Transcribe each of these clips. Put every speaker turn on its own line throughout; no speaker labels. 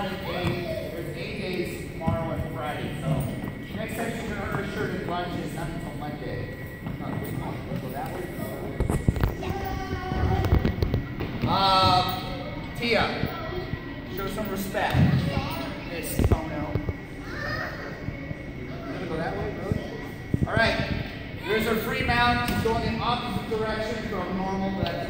wanted a, there's eight days tomorrow and Friday, so next time you're going to order shirt and lunch is not until Monday. Go that way. Uh, Tia, show some respect. This Miss Tono. Gonna go that way, really? All right. There's a free mount going in opposite direction from normal, but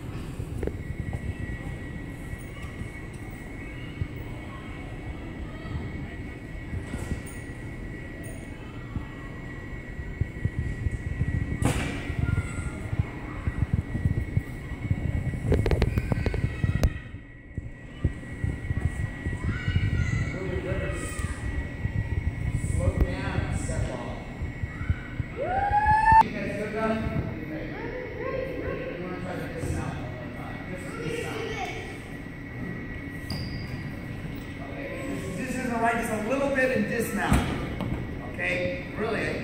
just a little bit in dismount. Okay, really,